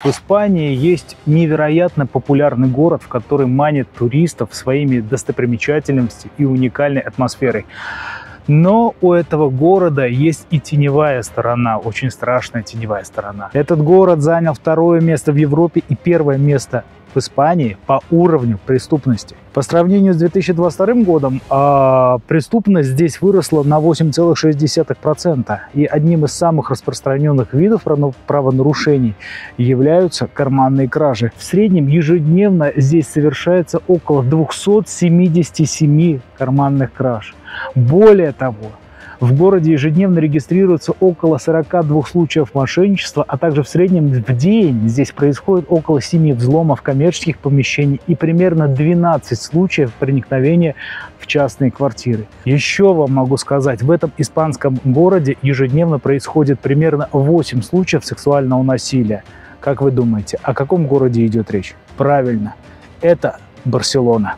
В Испании есть невероятно популярный город, в который манит туристов своими достопримечательностями и уникальной атмосферой. Но у этого города есть и теневая сторона, очень страшная теневая сторона. Этот город занял второе место в Европе и первое место Испании по уровню преступности. По сравнению с 2022 годом э, преступность здесь выросла на 8,6%. И одним из самых распространенных видов правонарушений являются карманные кражи. В среднем ежедневно здесь совершается около 277 карманных краж. Более того, в городе ежедневно регистрируется около 42 случаев мошенничества, а также в среднем в день здесь происходит около 7 взломов коммерческих помещений и примерно 12 случаев проникновения в частные квартиры. Еще вам могу сказать, в этом испанском городе ежедневно происходит примерно 8 случаев сексуального насилия. Как вы думаете, о каком городе идет речь? Правильно, это Барселона.